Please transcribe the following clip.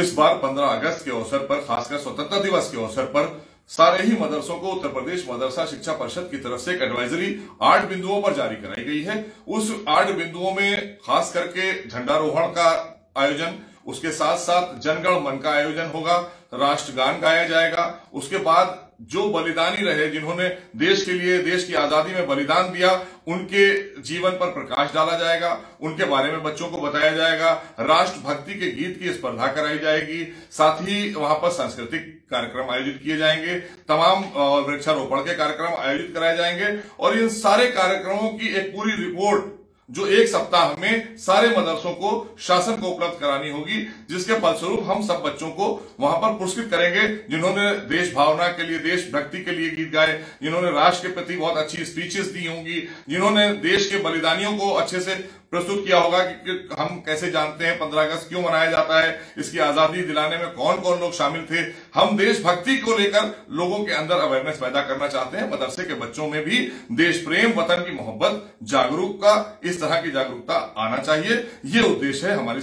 इस बार 15 अगस्त के अवसर पर, खासकर स्वतंत्रता दिवस के अवसर पर, सारे ही मदरसों को उत्तर प्रदेश मदरसा शिक्षा परिषद की तरफ़ से एक एडवाइजरी आठ बिंदुओं पर जारी कराई गई है। उस आठ बिंदुओं में खास करके झंडारोहण का आयोजन उसके साथ साथ जनगण मन का आयोजन होगा, राष्ट्रगान गाया जाएगा। उसके बाद जो बलिदानी रहे, जिन्होंने देश के लिए, देश की आज़ादी में बलिदान दिया, उनके जीवन पर प्रकाश डाला जाएगा, उनके बारे में बच्चों को बताया जाएगा, राष्ट्रभक्ति के गीत की स्पर्धा कराई जाएगी, साथ ही वहाँ पर सांस्कृतिक कार्यक्रम आयोजित किए जाएँगे, तमाम वृक्षारोपण के कार्यक्रम आयोजित कराए जाएँगे, और इन सारे कार्यक्रमों की एक पूरी रिपोर्ट जो एक सप्ताह में सारे मदरसों को शासन को उपलब्ध करानी होगी, जिसके फलस्वरूप हम सब बच्चों को वहाँ पर पुरस्कृत करेंगे, जिन्होंने देश भावना के लिए देशभक्ति के लिए गीत गाए, जिन्होंने राष्ट्र के प्रति बहुत अच्छी स्पीचेस दी होंगी, जिन्होंने देश के बलिदानियों को अच्छे से प्रस्तुत किया होगा कि कि हम कैसे जानते हैं पंद्रह अगस्त क्यों मनाया जाता है, इसकी आज़ादी दिलाने में कौन कौन लोग शामिल थे। हम देशभक्ति को लेकर लोगों के अंदर अवेयरनेस पैदा करना चाहते हैं, मदरसे के बच्चों में भी देश प्रेम, वतन की मोहब्बत, जागरूकता, इस तरह की जागरूकता आना चाहिए। ये उद्देश्य है हमारी